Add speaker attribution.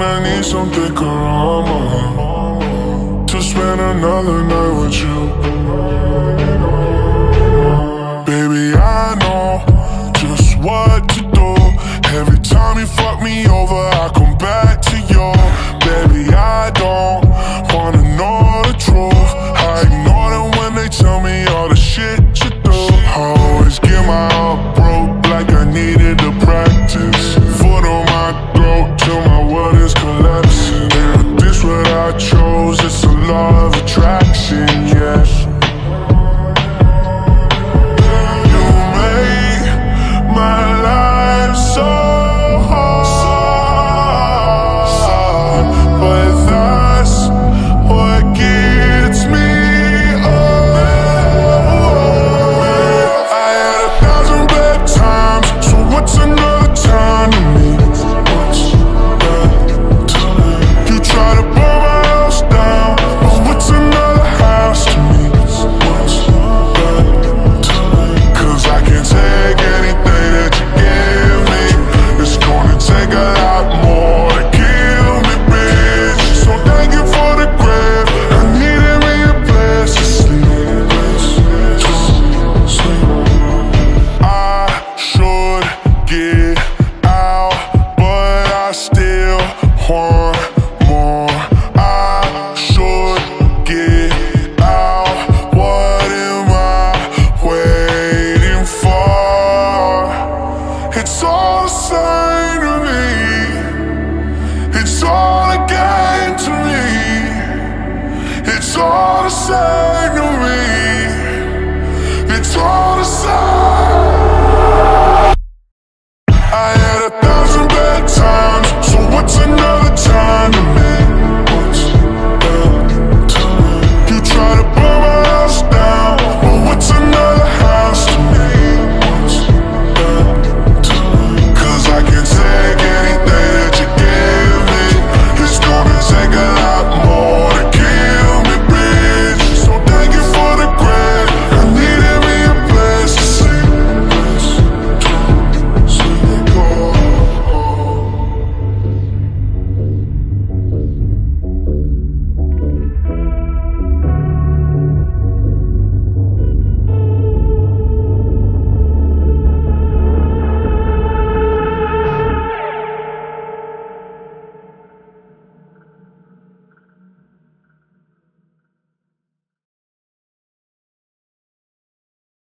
Speaker 1: down, I need something karma To spend another night with you. action